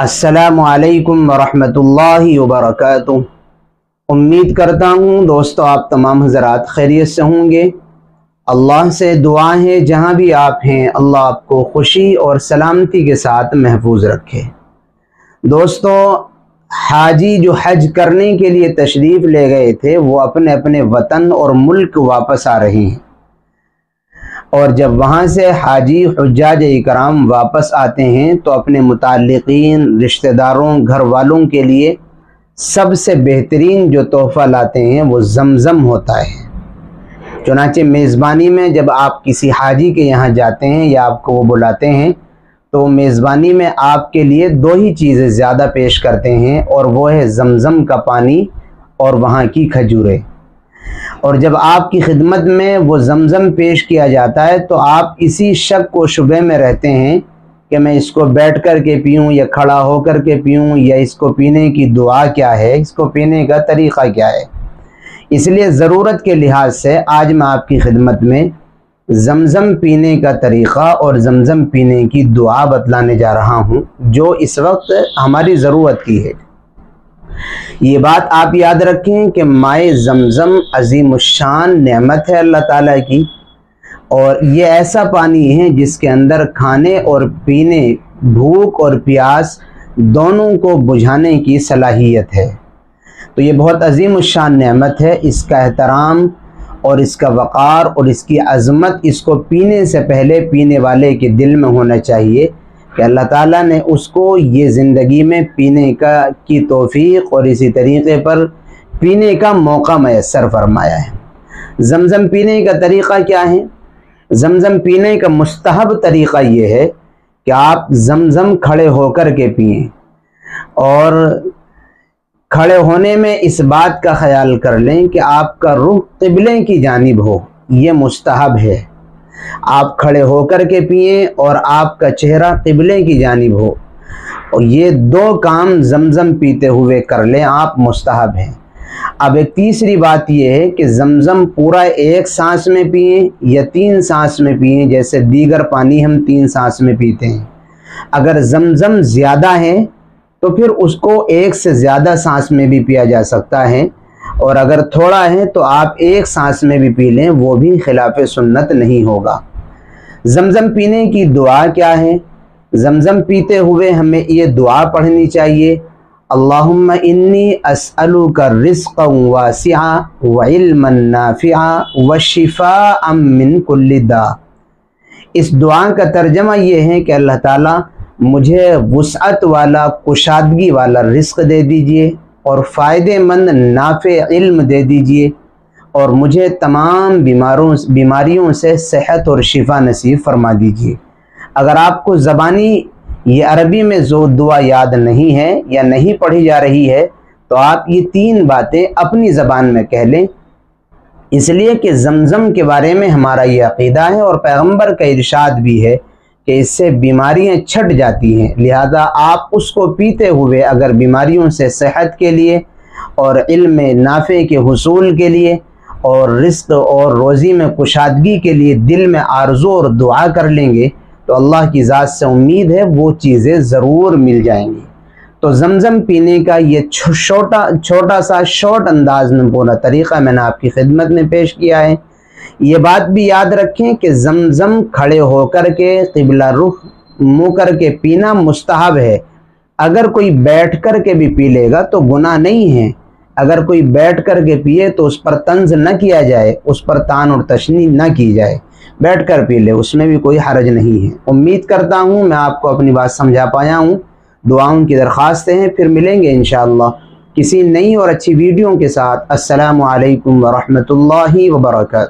असलकम वरहमतुल्लाहि वबरकातुहू उम्मीद करता हूँ दोस्तों आप तमाम हजरात खैरियत से होंगे। अल्लाह से दुआ है, जहाँ भी आप हैं, अल्लाह आपको खुशी और सलामती के साथ महफूज रखे। दोस्तों, हाजी जो हज करने के लिए तशरीफ़ ले गए थे, वो अपने अपने वतन और मुल्क वापस आ रहे हैं। और जब वहाँ से हाजी हजाज कराम वापस आते हैं तो अपने मुतलकिन रिश्तेदारों घर वालों के लिए सबसे बेहतरीन जो तोहफ़ा लाते हैं, वो जमज़म होता है। चुनाचे मेज़बानी में जब आप किसी हाजी के यहाँ जाते हैं या आपको वो बुलाते हैं तो मेज़बानी में आपके लिए दो ही चीज़ें ज़्यादा पेश करते हैं और वो है जमज़म का पानी और वहाँ की खजूरें। और जब आपकी खिदमत में वो जमज़म पेश किया जाता है तो आप इसी शक को शुबे में रहते हैं कि मैं इसको बैठ कर के पीऊँ या खड़ा होकर के पीऊँ, या इसको पीने की दुआ क्या है, इसको पीने का तरीक़ा क्या है। इसलिए ज़रूरत के लिहाज से आज मैं आपकी खिदमत में जमज़म पीने का तरीक़ा और जमज़म पीने की दुआ बतलाने जा रहा हूँ, जो इस वक्त हमारी ज़रूरत की है। ये बात आप याद रखें कि माए जमज़म अजीमशान नेमत है अल्लाह ताला की। और ये ऐसा पानी है जिसके अंदर खाने और पीने, भूख और प्यास दोनों को बुझाने की सलाहियत है। तो ये बहुत अजीम शान नेमत है, इसका एहतराम और इसका वक़ार और इसकी अज़मत इसको पीने से पहले पीने वाले के दिल में होना चाहिए। कि अल्लाह ताला ने उसको ये ज़िंदगी में पीने का, की तोफ़ी और इसी तरीक़े पर पीने का मौका मैसर फरमाया है। जमज़म पीने का तरीक़ा क्या है? जमज़म पीने का मुस्तहब तरीक़ा ये है कि आप जमज़म खड़े होकर के पिए और खड़े होने में इस बात का ख्याल कर लें कि आपका रुख तिबले की जानब हो, ये मुस्तहब है। आप खड़े होकर के पिए और आपका चेहरा तिबले की जानब हो। और ये दो काम जमज़म पीते हुए कर लें, आप मुस्तहब हैं। अब एक तीसरी बात यह है कि जमज़म पूरा एक सांस में पिए या तीन सांस में पिए, जैसे दीगर पानी हम तीन सांस में पीते हैं। अगर जमज़म ज़्यादा है तो फिर उसको एक से ज़्यादा सांस में भी पिया जा सकता है। और अगर थोड़ा है तो आप एक सांस में भी पी लें, वो भी खिलाफ सुन्नत नहीं होगा। जमज़म पीने की दुआ क्या है? जमज़म पीते हुए हमें ये दुआ पढ़नी चाहिए। अल्लाहुम्मा इन्नी असअलु का रिस्क वासिया व शिफा अमिन कुल्लिदा इस दुआ का तर्जमा ये है कि अल्लाह ताला मुझे वसअत वाला, कुशादगी वाला रिस्क दे दीजिए। और फ़ायदेमंद नाफ़े इल्म दे दीजिए और मुझे तमाम बीमारों, बीमारियों से सेहत और शिफा नसीब फरमा दीजिए। अगर आपको ज़बानी ये अरबी में जो दुआ याद नहीं है या नहीं पढ़ी जा रही है तो आप ये तीन बातें अपनी ज़बान में कह लें। इसलिए कि जमज़म के बारे में हमारा ये अकीदा है और पैगंबर का इरशाद भी है कि इससे बीमारियाँ छट जाती हैं। लिहाजा आप उसको पीते हुए अगर बीमारियों से सेहत के लिए और इल्म नाफ़े के हसूल के लिए और रिस्क और रोज़ी में कुशादगी के लिए दिल में आरज़ू और दुआ कर लेंगे तो अल्लाह की ज़ात से उम्मीद है वो चीज़ें ज़रूर मिल जाएँगी। तो जमज़म पीने का ये छोटा छोटा सा शॉर्ट अंदाज में पूरा तरीक़ा मैंने आपकी खिदमत में पेश किया है। ये बात भी याद रखें कि जमज़म खड़े होकर के, किबला रुख मुँह करके पीना मुस्तहब है। अगर कोई बैठ कर के भी पी लेगा तो गुनाह नहीं है। अगर कोई बैठ कर के पिए तो उस पर तंज न किया जाए, उस पर तान और तशनी न की जाए। बैठ कर पी ले, उसमें भी कोई हरज नहीं है। उम्मीद करता हूँ, मैं आपको अपनी बात समझा पाया हूँ। दुआओं की दरख्वास्तें हैं, फिर मिलेंगे इन किसी नई और अच्छी वीडियो के साथ असलकम वरहमल वर्का